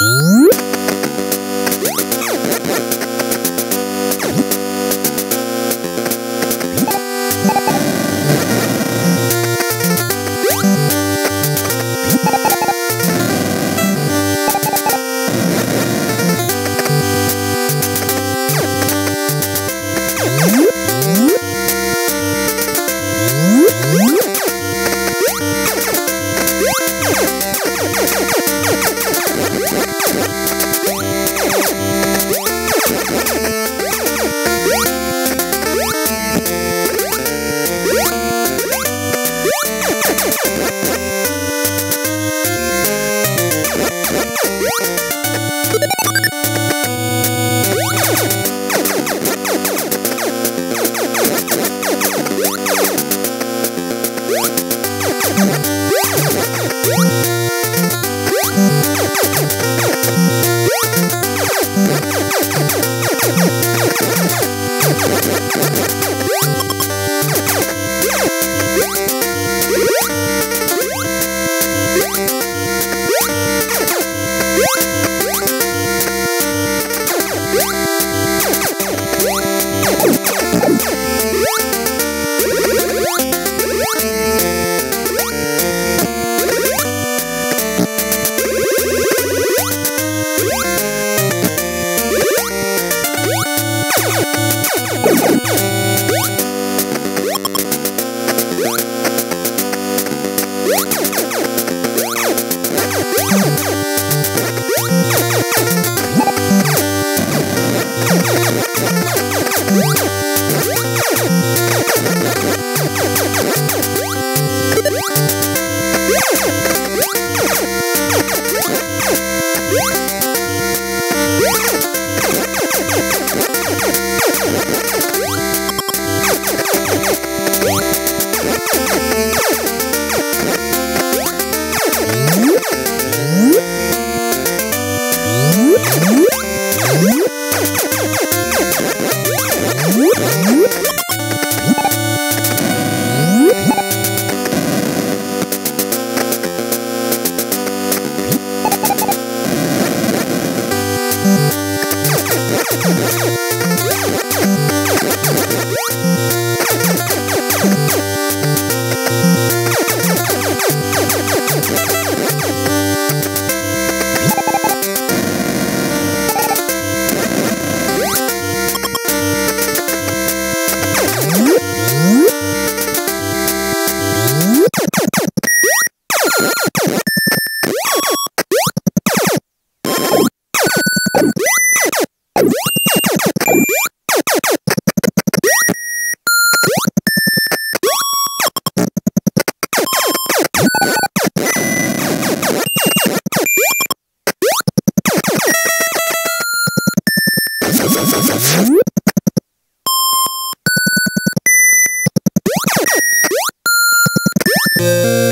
Mm-hmm. you. Woo! Woo! Música